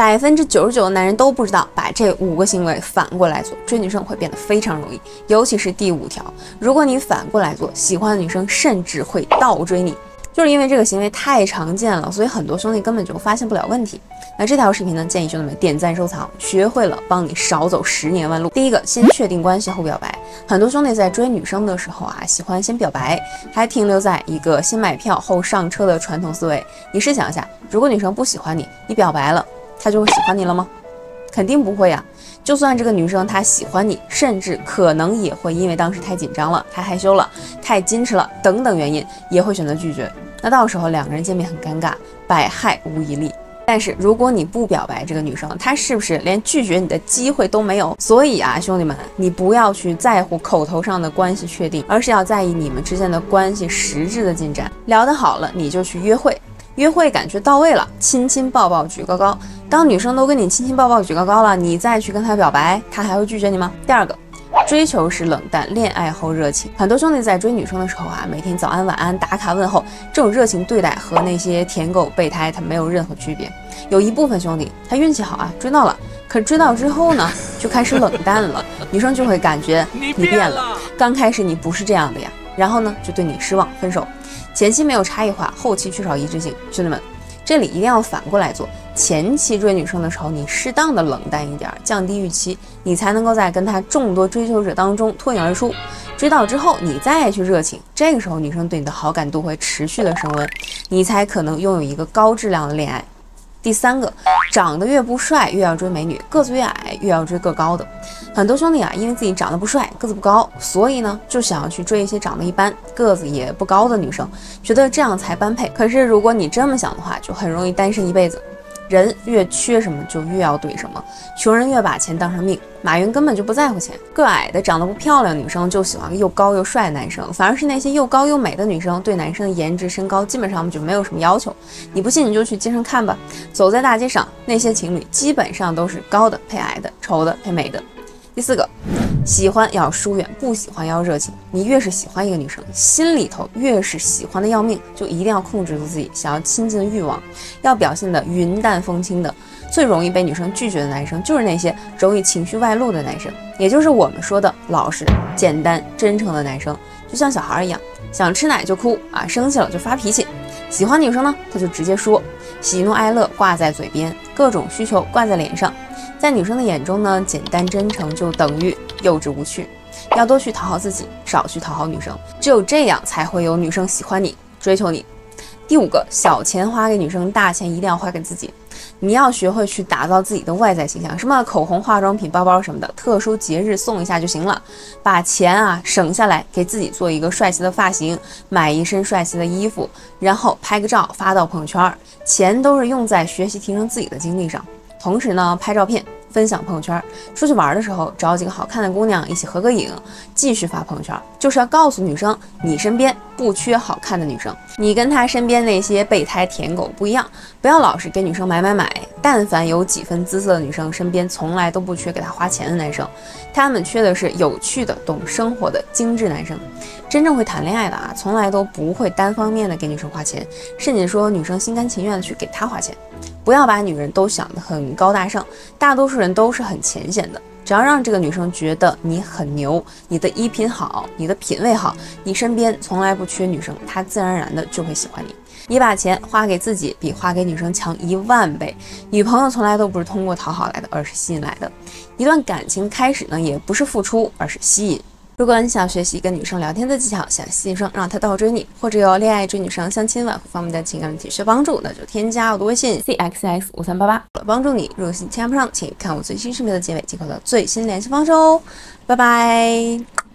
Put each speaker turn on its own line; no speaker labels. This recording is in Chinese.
百分之九十九的男人都不知道，把这五个行为反过来做，追女生会变得非常容易。尤其是第五条，如果你反过来做，喜欢的女生甚至会倒追你。就是因为这个行为太常见了，所以很多兄弟根本就发现不了问题。那这条视频呢，建议兄弟们点赞收藏，学会了帮你少走十年弯路。第一个，先确定关系后表白。很多兄弟在追女生的时候啊，喜欢先表白，还停留在一个先买票后上车的传统思维。你试想一下，如果女生不喜欢你，你表白了，他就会喜欢你了吗？肯定不会呀。就算这个女生她喜欢你，甚至可能也会因为当时太紧张了、太害羞了、太矜持了等等原因，也会选择拒绝。那到时候两个人见面很尴尬，百害无一利。但是如果你不表白，这个女生她是不是连拒绝你的机会都没有？所以啊，兄弟们，你不要去在乎口头上的关系确定，而是要在意你们之间的关系实质的进展。聊得好了，你就去约会，约会感觉到位了，亲亲抱抱举高高。当女生都跟你亲亲抱抱举高高了，你再去跟她表白，她还会拒绝你吗？第二个。追求时冷淡，恋爱后热情。很多兄弟在追女生的时候啊，每天早安晚安打卡问候，这种热情对待和那些舔狗备胎他没有任何区别。有一部分兄弟他运气好啊，追到了，可追到之后呢，就开始冷淡了，女生就会感觉你变了，刚开始你不是这样的呀，然后呢就对你失望，分手。前期没有差异化，后期缺少一致性，兄弟们。这里一定要反过来做，前期追女生的时候，你适当的冷淡一点，降低预期，你才能够在跟她众多追求者当中脱颖而出。追到之后，你再去热情，这个时候女生对你的好感度会持续的升温，你才可能拥有一个高质量的恋爱。第三个，长得越不帅越要追美女，个子越矮越要追个高的。很多兄弟啊，因为自己长得不帅，个子不高，所以呢就想要去追一些长得一般、个子也不高的女生，觉得这样才般配。可是如果你这么想的话，就很容易单身一辈子。人越缺什么就越要怼什么，穷人越把钱当成命。马云根本就不在乎钱，个矮的、长得不漂亮女生就喜欢又高又帅的男生，反而是那些又高又美的女生对男生的颜值、身高基本上就没有什么要求。你不信你就去街上看吧，走在大街上，那些情侣基本上都是高的配矮的，丑的配美的。第四个。喜欢要疏远，不喜欢要热情。你越是喜欢一个女生，心里头越是喜欢的要命，就一定要控制住自己想要亲近的欲望，要表现的云淡风轻的。最容易被女生拒绝的男生，就是那些容易情绪外露的男生，也就是我们说的老实、简单、真诚的男生，就像小孩一样，想吃奶就哭啊，生气了就发脾气。喜欢女生呢，他就直接说，喜怒哀乐挂在嘴边，各种需求挂在脸上。在女生的眼中呢，简单真诚就等于幼稚无趣，要多去讨好自己，少去讨好女生，只有这样才会有女生喜欢你，追求你。第五个，小钱花给女生，大钱一定要花给自己。你要学会去打造自己的外在形象，什么口红、化妆品、包包什么的，特殊节日送一下就行了。把钱啊省下来，给自己做一个帅气的发型，买一身帅气的衣服，然后拍个照发到朋友圈。钱都是用在学习提升自己的经历上。同时呢，拍照片分享朋友圈，出去玩的时候找几个好看的姑娘一起合个影，继续发朋友圈，就是要告诉女生，你身边不缺好看的女生，你跟她身边那些备胎舔狗不一样，不要老是给女生买买买。但凡有几分姿色的女生，身边从来都不缺给她花钱的男生，他们缺的是有趣的、懂生活的精致男生。真正会谈恋爱的啊，从来都不会单方面的给女生花钱，甚至说女生心甘情愿的去给他花钱。不要把女人都想得很高大上，大多数人都是很浅显的。只要让这个女生觉得你很牛，你的衣品好，你的品味好，你身边从来不缺女生，她自然而然的就会喜欢你。你把钱花给自己，比花给女生强一万倍。女朋友从来都不是通过讨好来的，而是吸引来的。一段感情开始呢，也不是付出，而是吸引。如果你想学习跟女生聊天的技巧，想吸引女生让她倒追你，或者有恋爱追女生、相亲挽回方面的情感问题需要帮助，那就添加我的微信 c x x 五三八八，我帮助你。如果心牵不上，请看我最新视频的结尾即可的最新联系方式哦。拜拜。